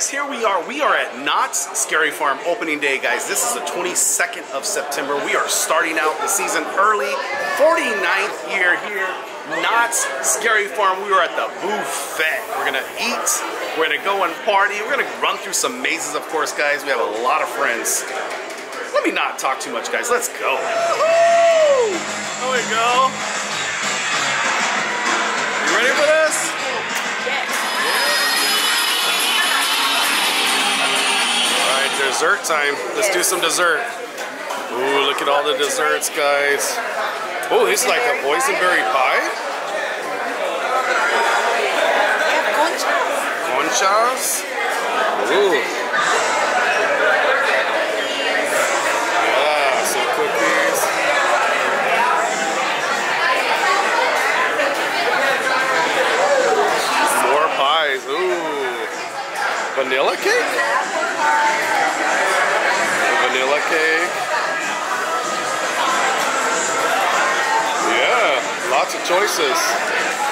guys, here we are. We are at Knott's Scary Farm opening day, guys. This is the 22nd of September. We are starting out the season early. 49th year here. Knott's Scary Farm. We are at the buffet. We're gonna eat. We're gonna go and party. We're gonna run through some mazes, of course, guys. We have a lot of friends. Let me not talk too much, guys. Let's go. There we go. You ready for this? Dessert time. Let's do some dessert. Ooh, look at all the desserts, guys. Oh, is like a boysenberry pie. Conchas. Ooh. Some cookies. More pies. Ooh. Vanilla cake? A cake. Yeah, lots of choices.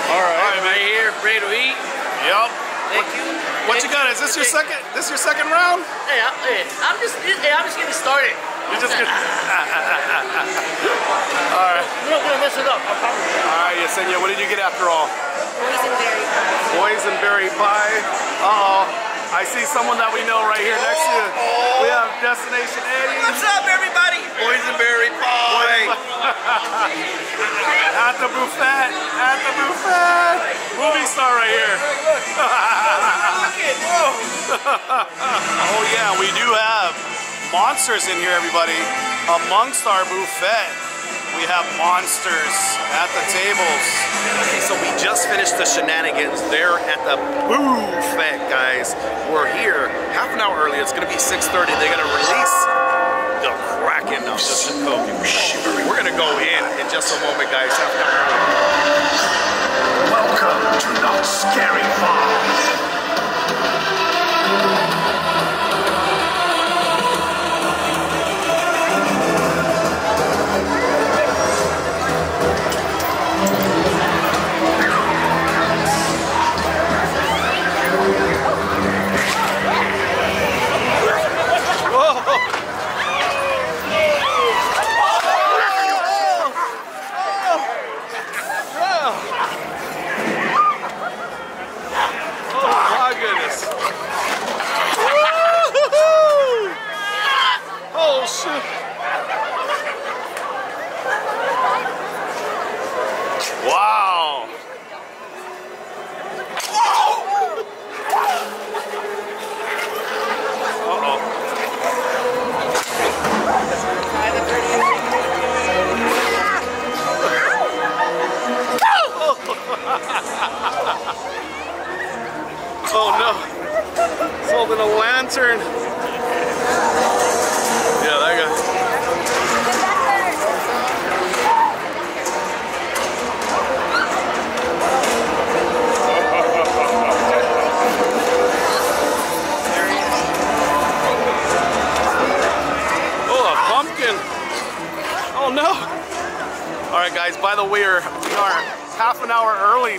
All right. All right, right here, ready to eat. Yep. Thank you. What you got? Is this your second? This your second round? Hey, I, hey, I'm just, hey, I'm just getting started. You're just gonna. all right. We're not gonna mess it up. I promise. All right, Yesenia. What did you get after all? Boysenberry pie. Boysenberry pie. Uh oh. I see someone that we know right here next to you. We have Destination Eddie. What's up, everybody? Boysenberry pie. At the buffet. At the buffet. Movie star right here. oh yeah, we do have monsters in here, everybody. Amongst our buffet, we have monsters at the tables. Okay, so we just finished the shenanigans there at the buffet, guys. We're here half an hour early. It's gonna be 6:30. They're gonna release the Kraken of the Shikoku. We're gonna go in in just a moment, guys. Half an hour early. Welcome to Knott's Scary Farm. Wow.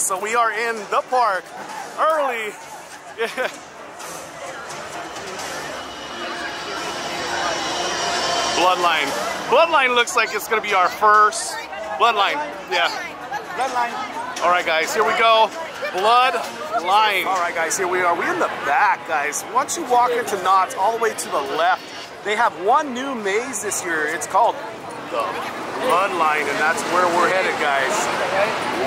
So we are in the park early. Yeah. Bloodline. Bloodline looks like it's gonna be our first. Bloodline, yeah. Bloodline. All right, guys, here we go. Bloodline. All right, guys, here we are. We're in the back, guys. Once you walk into Knott's, all the way to the left, they have one new maze this year. It's called the Bloodline, and that's where we're headed, guys.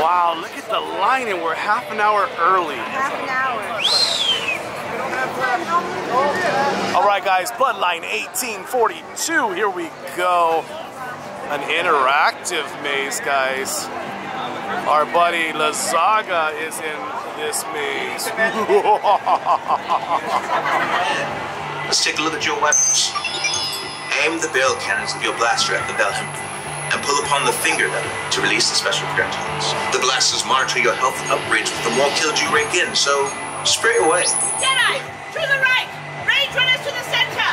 Wow, look at the line, and we're half an hour early. Half an hour. All right, guys, Bloodline 1842. Here we go. An interactive maze, guys. Our buddy Lazaga is in this maze. Let's take a look at your weapons. Aim the bell cannons of your blaster at the bell handle and pull upon the finger lever to release the special projectiles. The blasters monitor your health and upgrades with the more kills you rake in, so spray away. Jedi, to the right! Rage runners to the center!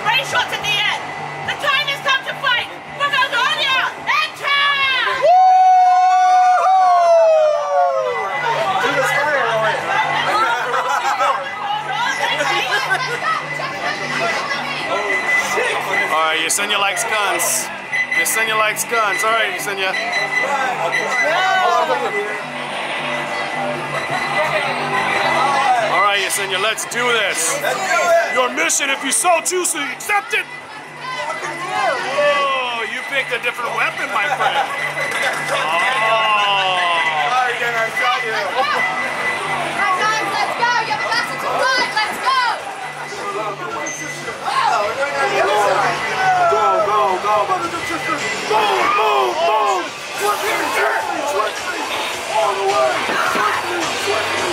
Spray shots at the end! The time has come to fight! For Valdonia! Enter! To the fire, Alright, you send your likes guns. Yesenia likes guns. All right, Yesenia. All right, Yesenia, let's do this. Your mission, if you so choose to accept it. Oh, you picked a different weapon, my friend. Oh. Alright guys, let's go! You have a lesson to learn! Let's go! Go, go, go, brothers and sisters. Move, move. All the way. Swiftly, swiftly.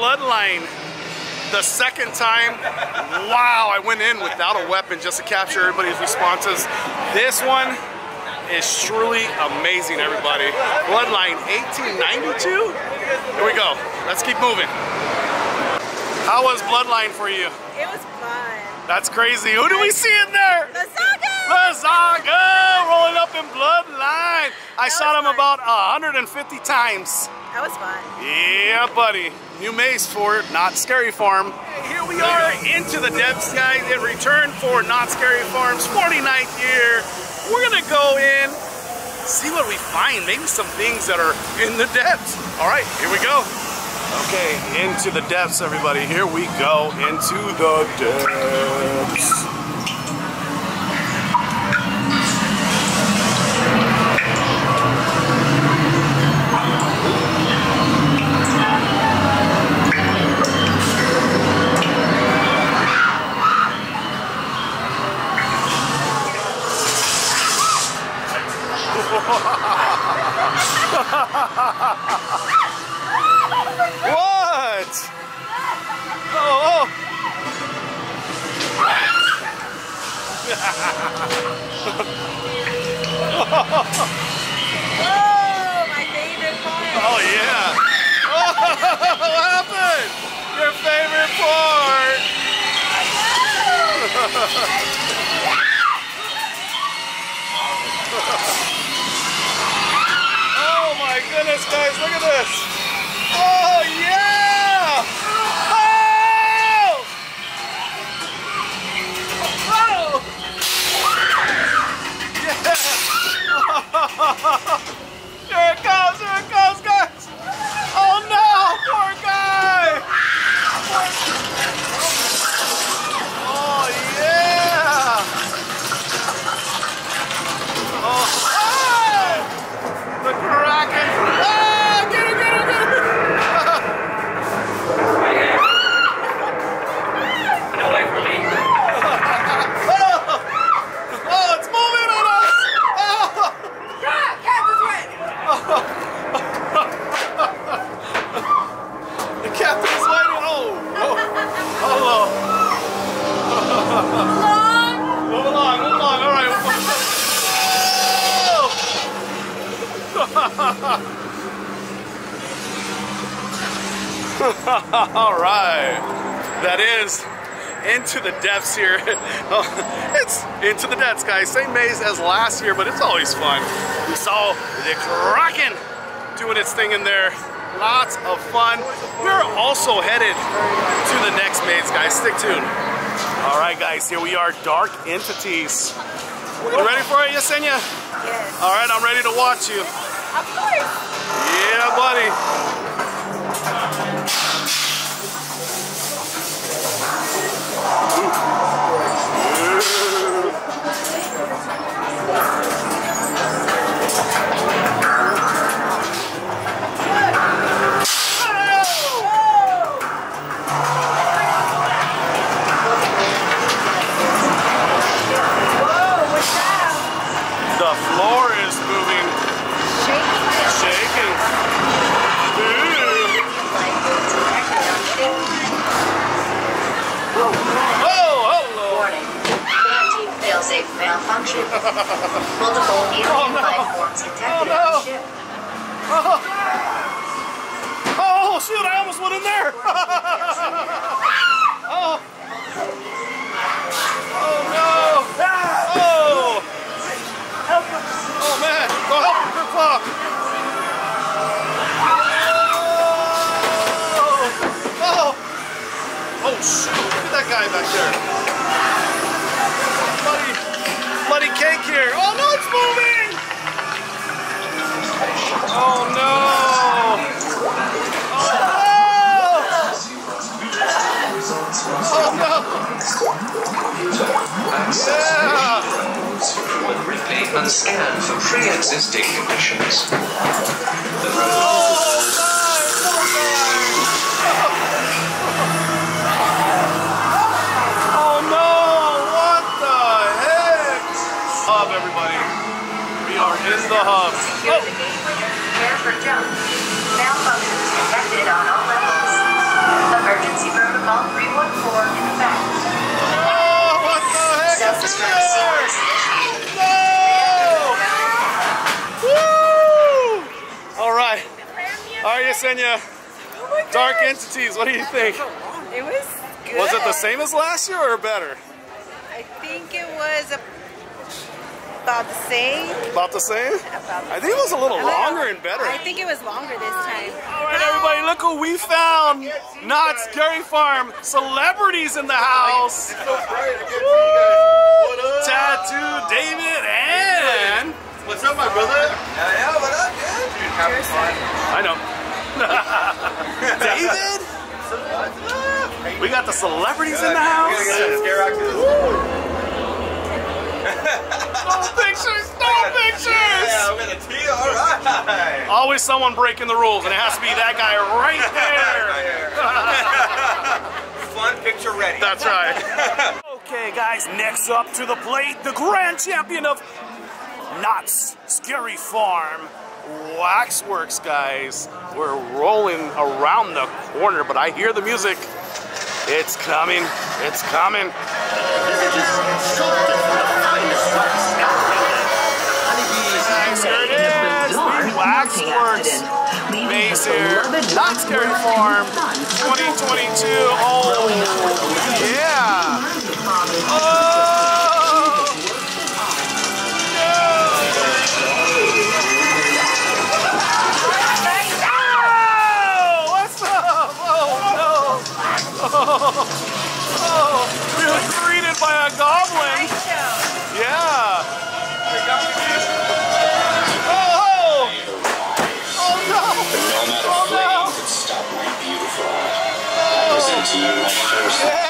Bloodline the second time. Wow, I went in without a weapon just to capture everybody's responses. This one is truly amazing, everybody. Bloodline 1892. Here we go. Let's keep moving. How was Bloodline for you? It was fun. That's crazy. Who do we see in there? The saga! Lazaga rolling up in bloodline. I That shot was him fun. about 150 times. That was fun. Yeah, buddy. New maze for Knott's Scary Farm. Here we are into the depths, guys. In return for Knott's Scary Farm's 49th year, we're gonna go in, see what we find. Maybe some things that are in the depths. All right, here we go. Okay, into the depths, everybody. Here we go into the depths. What? Oh, oh. My favorite part. Oh, yeah. Oh, what happened? Your favorite part. Goodness, guys. Look at this. Oh, yeah. Oh! Oh! Here All right. That is into the depths here. Oh, it's into the depths, guys. Same maze as last year, but it's always fun. We saw the Kraken doing its thing in there. Lots of fun. We're also headed to the next maze, guys. Stick tuned. All right, guys, here we are, Dark Entities. You ready for it, Yesenia? Yes. All right, I'm ready to watch you. Of course. Yeah, buddy. Whoa, Multiple alien life forms detected on the ship. Oh, oh, shoot, I almost went in there. oh. Oh, no. Oh. Oh, man. Go help him. Oh. Oh. Oh, shoot. Look at that guy back there. Moving. Oh, no. Oh no! Oh, yeah! Ripley and scan for pre-existing conditions. Oh, the hub. Secure the gateway. Prepare for jump. Malfunctions detected on all levels. Emergency protocol 314 in effect. Oh, what the heck is Self-destruct sequence initiated. No! All right. All right, Yesenia. Oh Dark entities. What do you think? It was good. Was it the same as last year or better? I think it was a, about the same. About the same? About the I think it was a little I don't know. longer and better. I think it was longer this time. All right, everybody, look who we found. Knott's Scary Farm. Celebrities in the house. Tattoo David and... What's up, my brother? Yeah, yeah, what up, dude? I know. David? We got the celebrities in the house. No pictures, no pictures. Yeah, with a T, all right. Always someone breaking the rules, and it has to be that guy right there. Fun picture ready. That's right. okay, guys, next up to the plate, the grand champion of Knott's Scary Farm Waxworks, guys. We're rolling around the corner, but I hear the music. It's coming. It's coming. The Waxworks base here. Scary Farm 2022. Oh, yeah. Oh, no. What's up? Oh, no. Oh, oh, oh. We were greeted by a goblin. You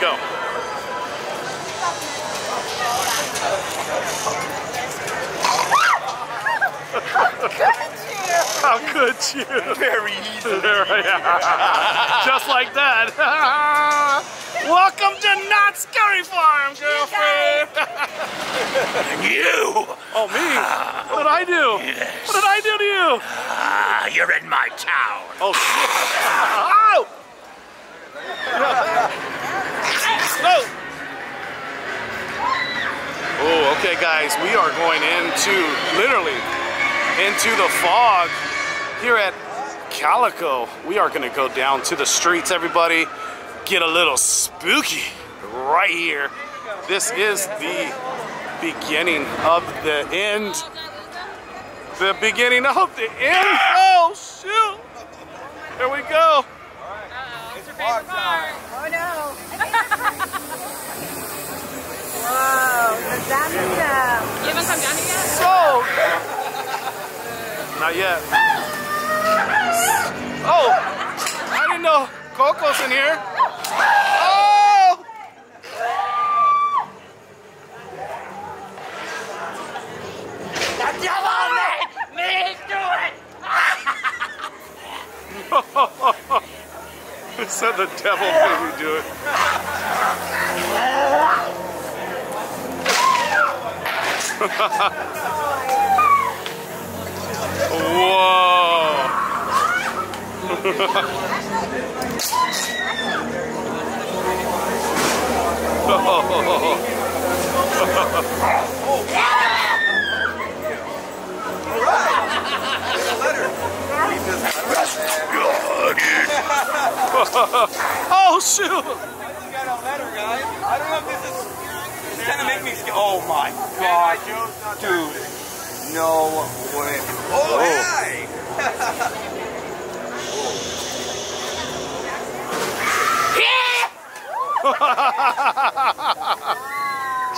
go. How could you? Very easy. Just like that. Welcome to Knott's Scary Farm, girlfriend. You! oh, me? What did I do? What did I do to you? Ah, you're in my town. Oh, shit. Ow! No! Oh, okay, guys, we are going into, literally, into the fog here at Calico. We are gonna go down to the streets, everybody. Get a little spooky right here. This is the beginning of the end. The beginning of the end. Oh, shoot. Here we go. Oh no. You haven't come down yet? So. Not yet. Oh, I didn't know Coco's in here. Oh! Me do! It said the devil made me do it. oh shoot! got a letter, guys. I don't know if this is. Kind of make me scared. Oh my god, dude! No way. Oh, hey!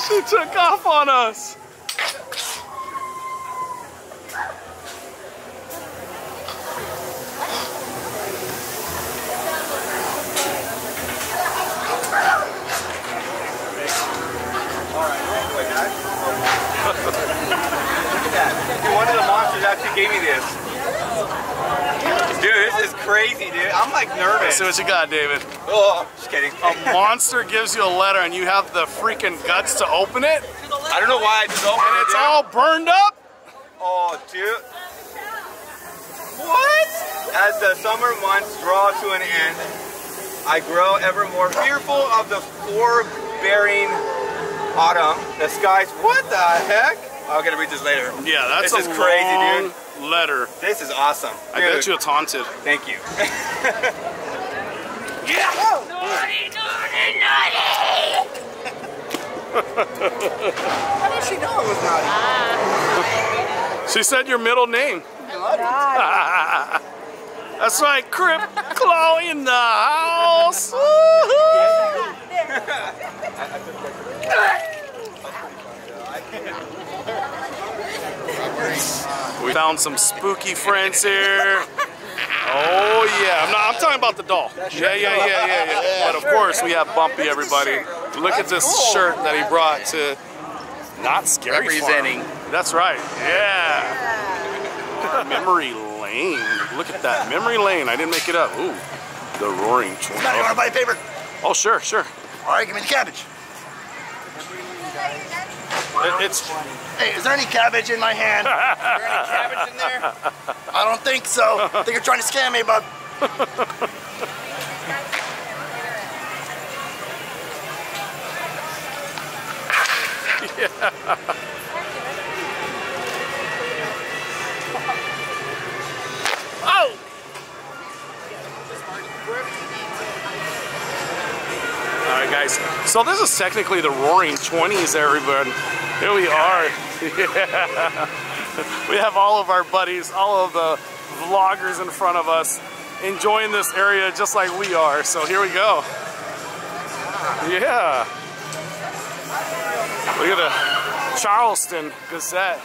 She took off on us. Gave me this. Dude, this is crazy, dude. I'm like nervous. See what you got, David. Oh, just kidding. A monster gives you a letter and you have the freaking guts to open it, I don't know why I just opened and it. it's dude. all burned up. Oh, dude. What? As the summer months draw to an end, I grow ever more fearful of the forbearing autumn. The skies. What the heck? I'm gonna read this later. Yeah, that's This a is crazy, long dude. letter. This is awesome. I Dude, bet you it's haunted. Thank you. Yeah! Naughty, naughty, naughty! How did she know it was naughty? She said your middle name. Naughty. That's right, Crypt Claw in the house. we found some spooky friends here. Oh yeah, I'm not. I'm talking about the doll. Yeah, yeah, yeah, yeah, yeah. But of course, we have Bumpy. Everybody, look at this shirt that he brought to not scary. Representing. Farm. That's right. Yeah. Memory Lane. Look at that. Memory Lane. I didn't make it up. Ooh. The Roaring Twenty. Now, you want to buy a paper? Oh, sure, sure. All right, give me the cabbage. It- it's. Hey, is there any cabbage in my hand? Is there any cabbage in there? I don't think so. I think you're trying to scam me, bud. Oh! All right, guys. So this is technically the Roaring Twenties, everyone. Here we are. Yeah. We have all of our buddies, all of the vloggers in front of us. enjoying this area just like we are. So here we go. Yeah. Look at the Charleston Gazette.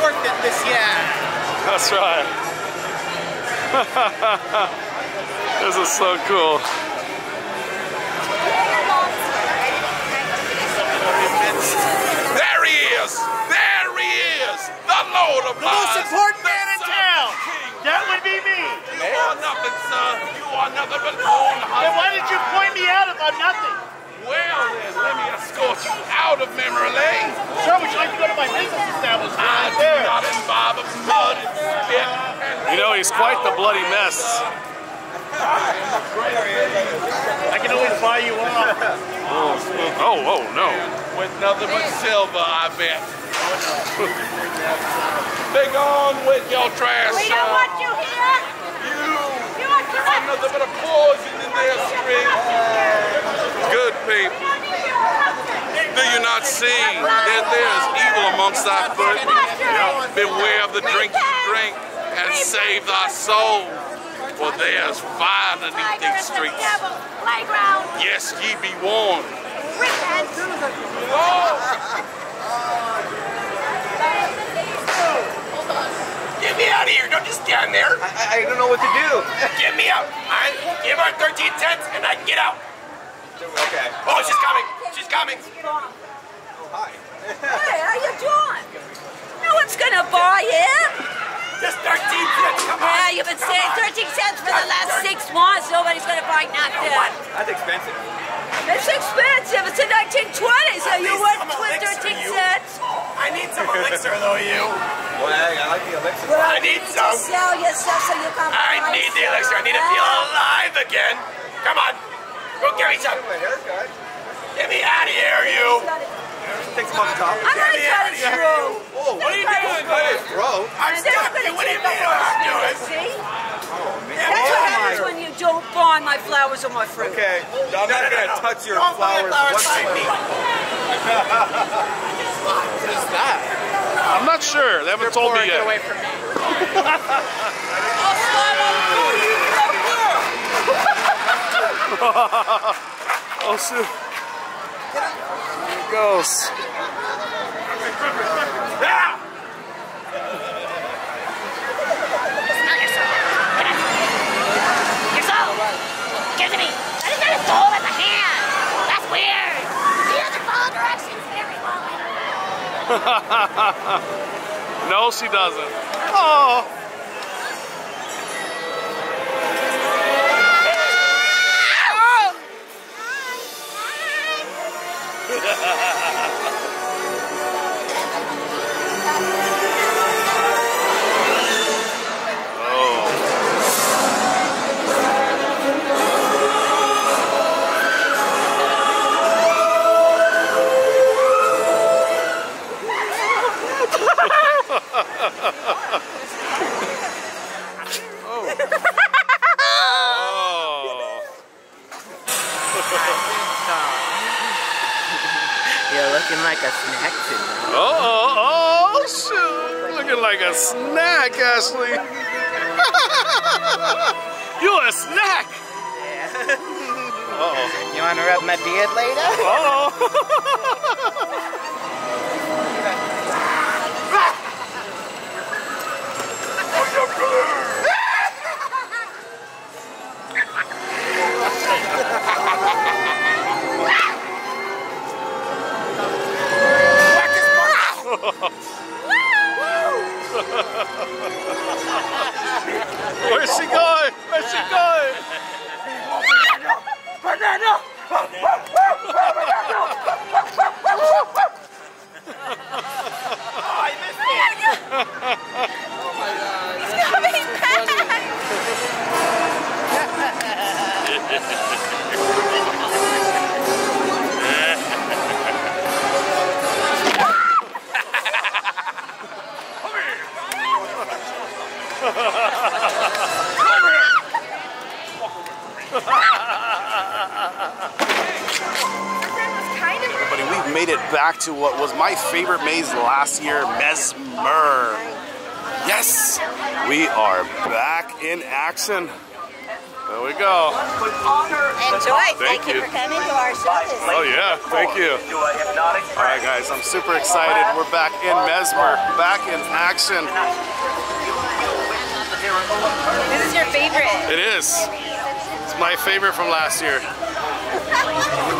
Yeah, make it this year. That's right. this is so cool. There he is! There he is! The Lord of The most Lies! important man in town. That would be me. You are nothing, sir. You are nothing but born Then why did you point me out if I'm nothing? Well then, let me escort you out of memory lane. Sure, would you like to go to my business establishment? I right do there? not imbibe of mud and spit You know, he's quite the bloody mess. I can always buy you off. Oh, oh, no. with nothing but silver, I bet. Be gone with your trash, We don't want you here. You You want to are nothing but a poison in their street. Good people. Do you not see that there is evil amongst thy foot? Beware of the drink you drink and save thy soul. For there's fire underneath these streets. Yes, ye be warned. Get me out of here. Don't just stand there. I, I don't know what to do. Get me out. I give her 13 cents and I can get out. Okay. Oh, she's coming. She's coming. Oh, Hi. Hey, how you doing? No one's gonna buy it. Just 13 cents. Come on. Yeah, you've been saying 13 cents for the last six months. Nobody's gonna buy nothing. That's expensive. It's expensive. It's a 1920, so you wouldn't with 13 cents. I need some elixir though, you. Well, I, I like the elixir. Well, I you need some. sell yourself so you can I need the elixir. I need to feel alive again. Come on. Go give me some. Get me out of here, you. Take some off top. I'm gonna cut it through. Oh, what are you doing? Cut his throat. I'm They're stuck. What do you mean the I'm flowers, doing? See? Yeah, That's what oh happens my- when you don't buy my flowers or my fruit. Okay, I'm not no, gonna no. touch your Don't buy flowers flowers me. What is that? I'm not sure. They haven't told me yet. away from me. Oh, shoot. Here it goes. Your soul. Give it to me. That is not a soul, that's a hand. That's weird. He doesn't follow directions very well. no, she doesn't. Oh. Oh. You're looking like a snack tonight. Oh, oh, oh, shoot. Looking like a snack, Ashley. You're a snack. Uh-oh. You want to rub my beard later? Uh-oh. Where's she going? Where's she going? He's to what was my favorite maze last year, Mesmer. Yes, we are back in action. There we go. Enjoy. Thank Thank, you. you. for coming to our show Oh yeah, thank you. All right, guys, I'm super excited. We're back in Mesmer, back in action. This is your favorite. It is. It's my favorite from last year.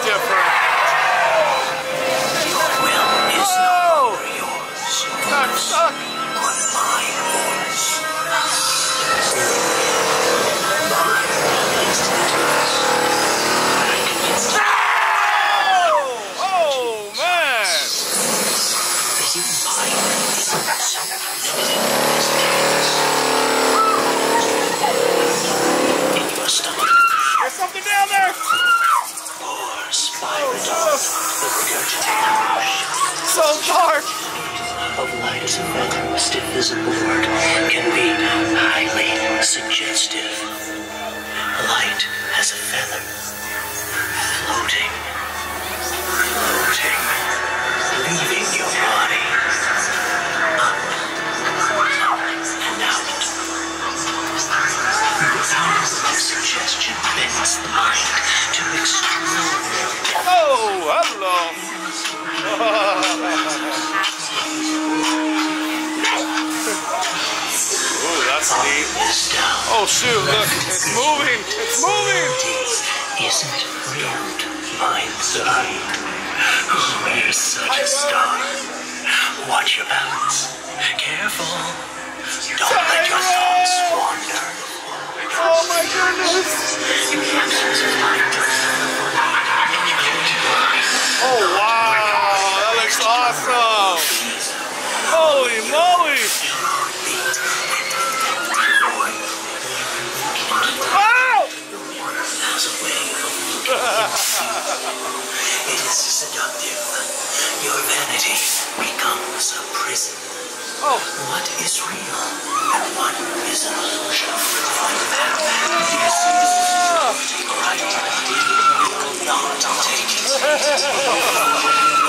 It is seductive. Your vanity becomes a prison. Oh. What is real and what is an illusion? From that, you see the ah. right. You will not take it.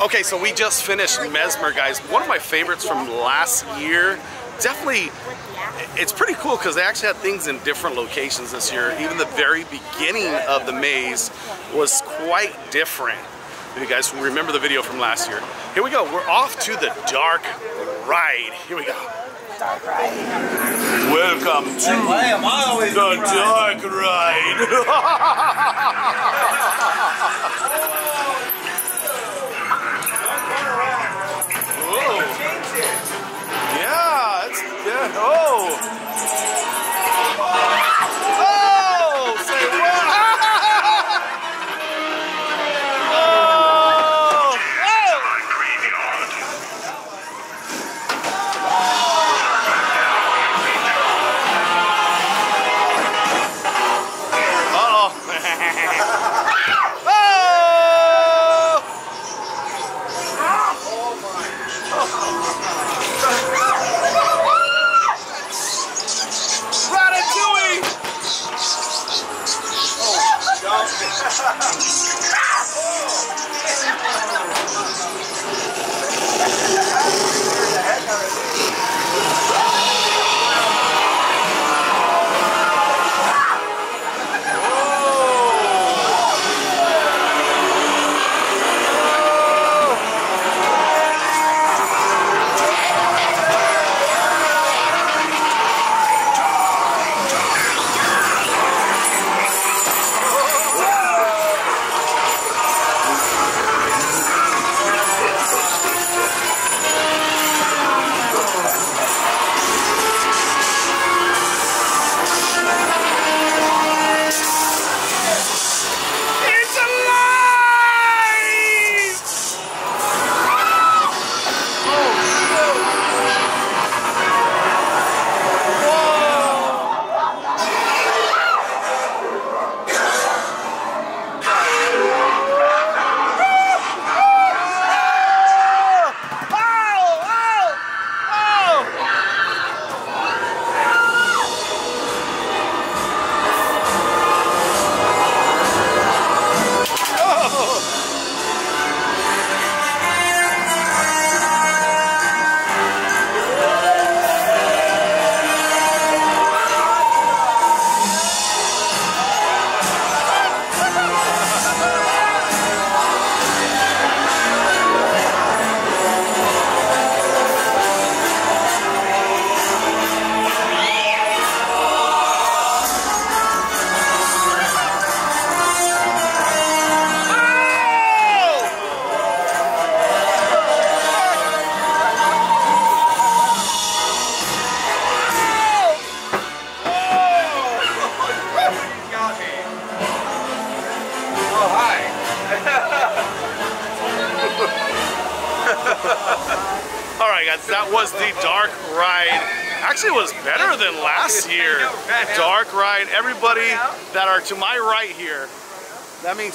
Okay, so we just finished Mesmer, guys. One of my favorites from last year. Definitely, it's pretty cool because they actually had things in different locations this year. Even the very beginning of the maze was quite different. If you guys remember the video from last year. Here we go. We're off to the dark ride. Here we go. Welcome to the dark ride. Oh,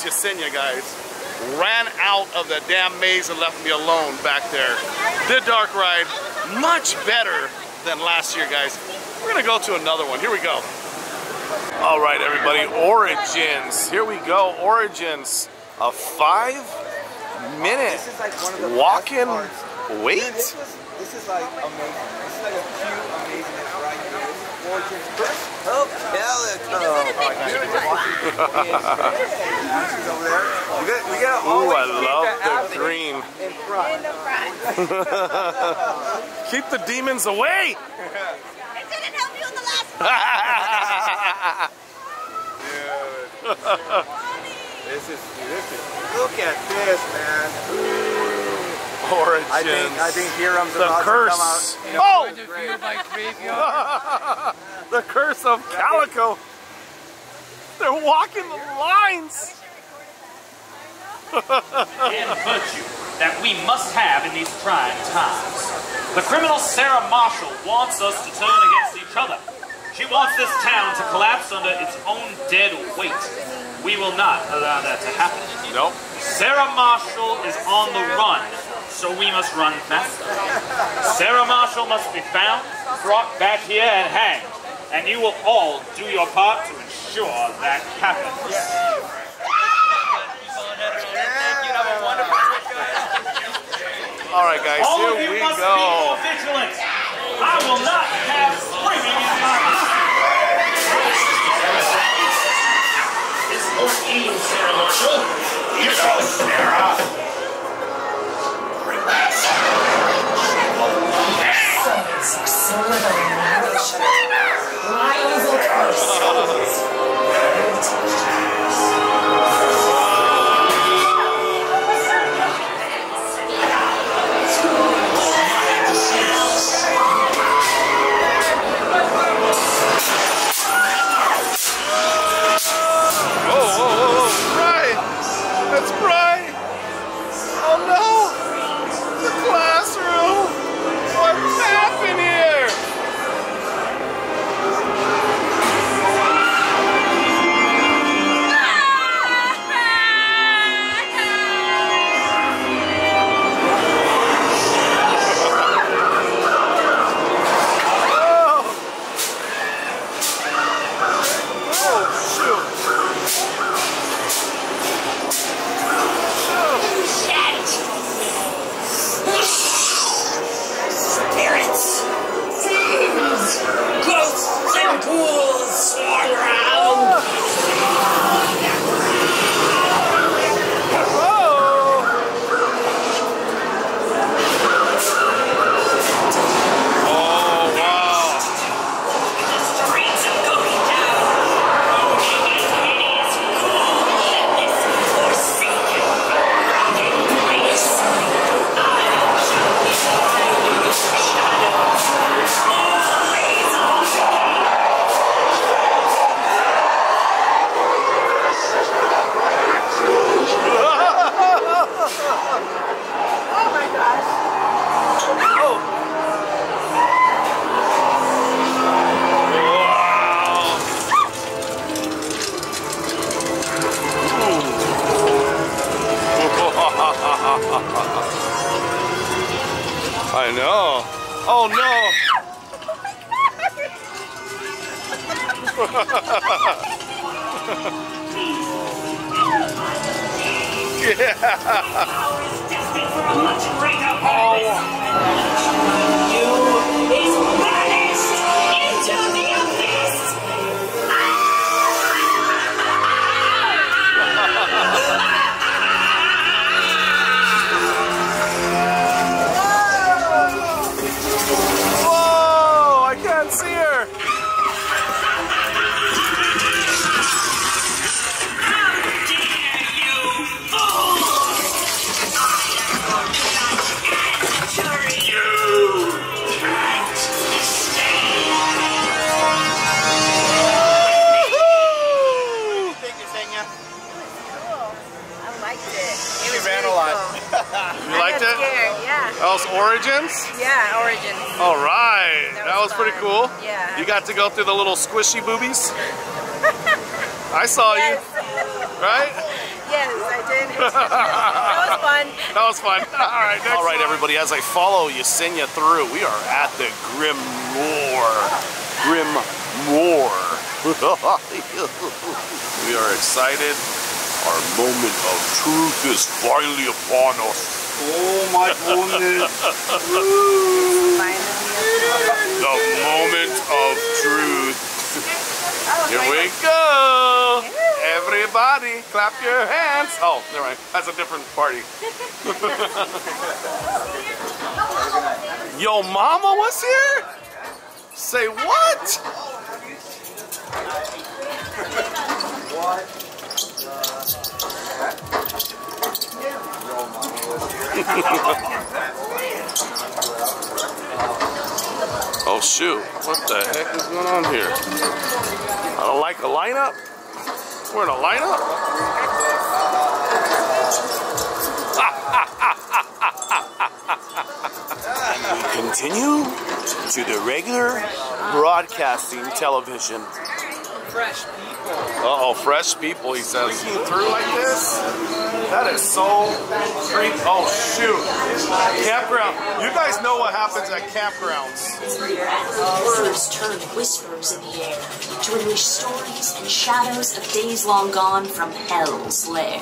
means Yesenia, guys, ran out of the damn maze and left me alone back there. The Dark Ride, much better than last year, guys. We're gonna go to another one. Here we go. All right, everybody, Origins. Here we go, Origins. A five minute walk-in wait? This, was, this is like amazing. This is like a cute, amazing ride. Origins first. Oh, Calico. over there. We got, we got Ooh, I love the athlete green. In front. In the front. Keep the demons away! It didn't help you in the last This is, this is, look at this, man. Origins. I think, I think Hiram's the about curse. to come out. You know, oh! the curse of Calico. They're walking the lines. and a virtue that we must have in these trying times. The criminal Sarah Marshall wants us to turn against each other. She wants this town to collapse under its own dead weight. We will not allow that to happen. Nope. Sarah Marshall is on the run, so we must run faster. Sarah Marshall must be found, brought back here, and hanged. And you will all do your part to ensure that happens. All right, guys, All here of you we must go. be more vigilant. I will not have screaming in my It's more eating, Sarah Marshall. You know, Sarah. Sons of Silver Lions of our souls. Squishy boobies. I saw Yes. you, right? Yes, I did. that was fun. That was fun. All right, All right, everybody. As I follow Yesenia through, we are at the Grim War. Grim War. we are excited. Our moment of truth is finally upon us. Oh my goodness. the moment of truth. Oh, here we go. Everybody, clap your hands. Oh, never mind. That's a different party. Yo, mama was here? Say what? oh shoot, what the heck is going on here? I don't like a lineup. We're in a lineup? and we continue to the regular broadcasting television. Fresh people. Uh-oh, fresh people, he says. Breaking through like this? That is so creepy. Oh, shoot. Campground. You guys know what happens at campgrounds. Words turn whispers in the air to unleash stories and shadows of days long gone from hell's lair.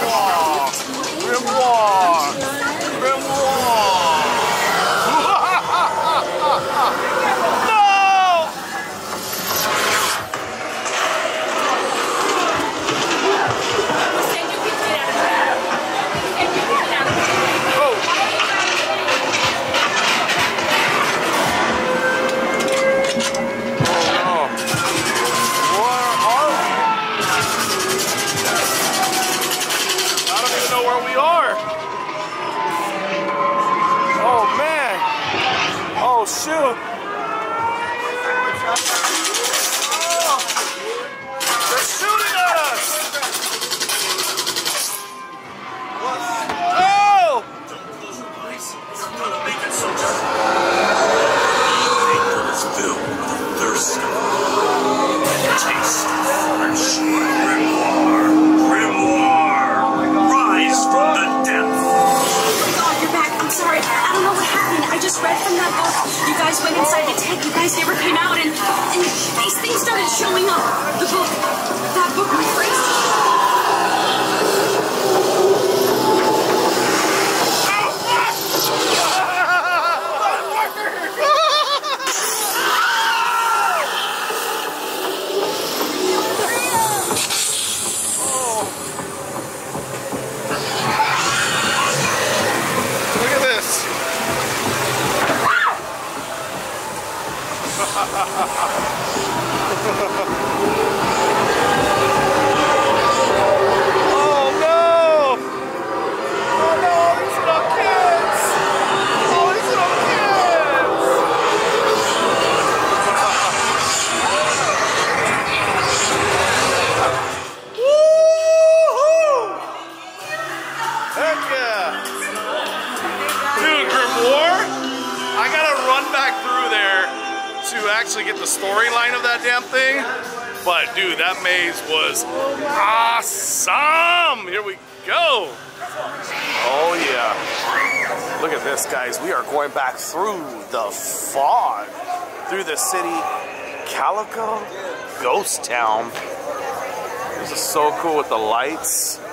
Grimoire! Grimoire! Showing up. The book. That book was Calico Ghost Town. This is so cool with the lights. There's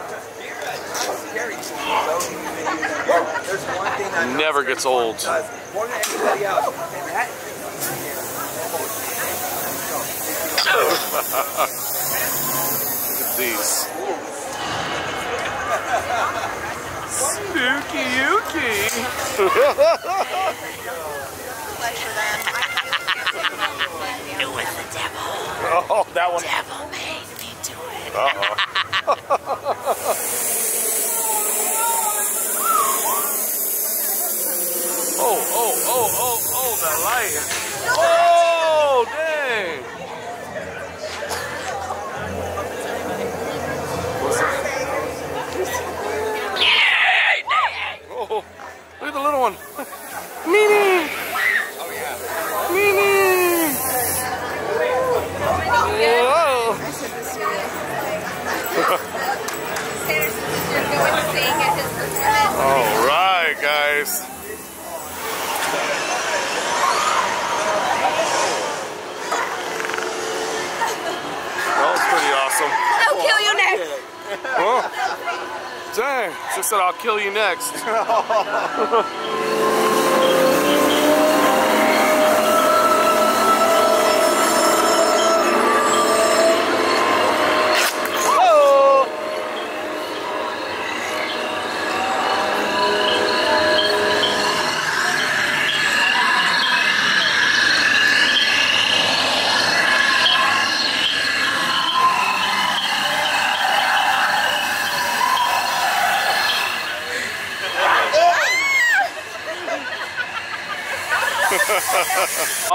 one thing I know Never gets old. more than anybody else. And that Look at these. Spooky it was the devil. Oh, that one. Devil made me do it. Uh -oh. oh, oh, oh, oh, oh, the light. Oh, dang. What's up? Oh, look at the little one. Huh? Oh. Dang, she said I'll kill you next.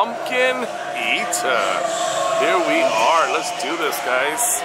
Pumpkin Eater. Here we are. Let's do this, guys.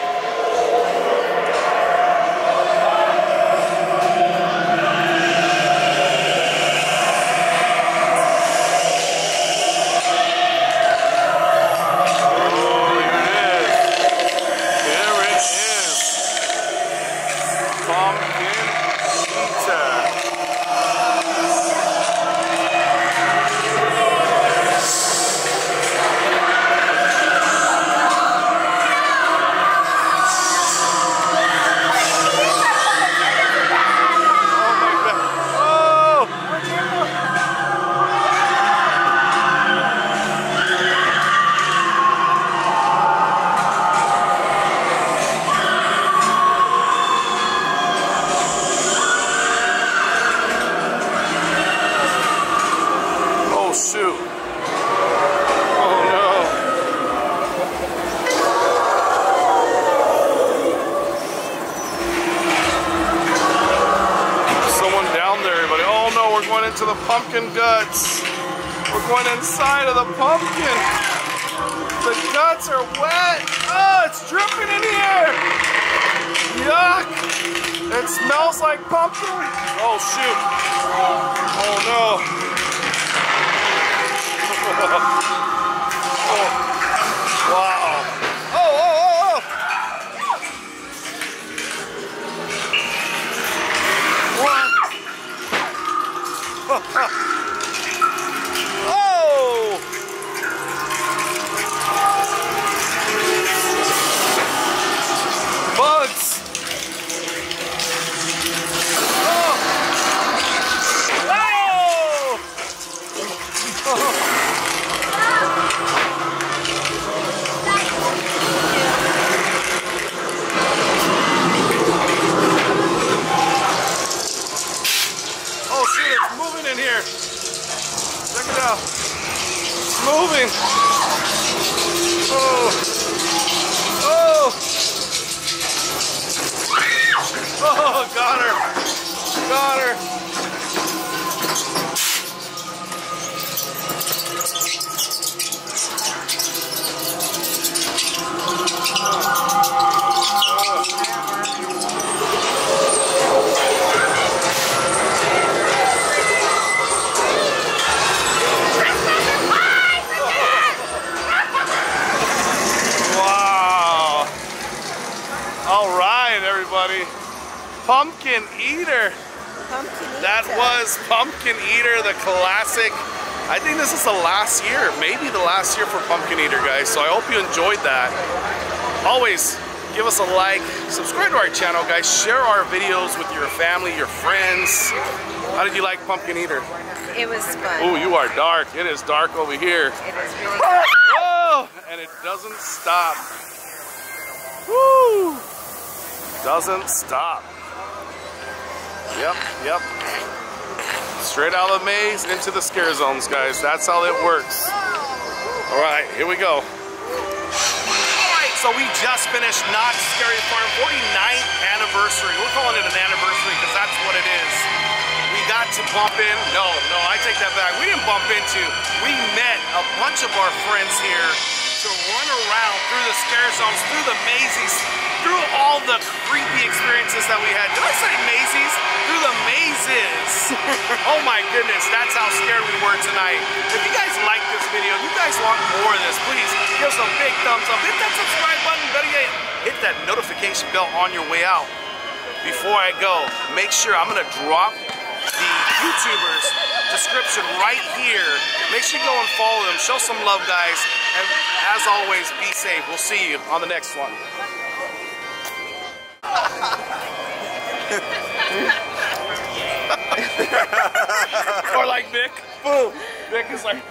Subscribe to our channel, guys. Share our videos with your family, your friends. How did you like Pumpkin Eater? It was fun. Oh, you are dark. It is dark over here. It is really ah! fun. Oh, and it doesn't stop. Woo! Doesn't stop. Yep, yep. Straight out of the maze into the scare zones, guys. That's how it works. All right, here we go. So we just finished Knott's Scary Farm 49th anniversary. We're calling it an anniversary because that's what it is. We got to bump in. No, no, I take that back. We didn't bump into. We met a bunch of our friends here to run around through the scare zones, through the mazes, through all the creepy experiences that we had. Did I say mazes? Through the mazes. oh my goodness, that's how scared we were tonight. If you guys like this video, if you guys want more of this, please give us a big thumbs up. Hit that subscribe button. Better yet, hit that notification bell on your way out. Before I go, make sure I'm gonna drop the YouTubers description right here. Make sure you go and follow them. Show some love, guys. And as always, be safe. We'll see you on the next one. or like Vic. Boom. Vic is like.